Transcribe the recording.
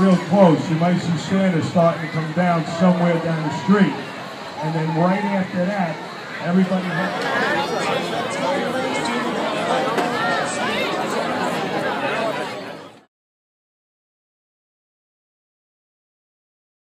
Real close. You might see Santa starting to come down somewhere down the street. And then right after that, everybody...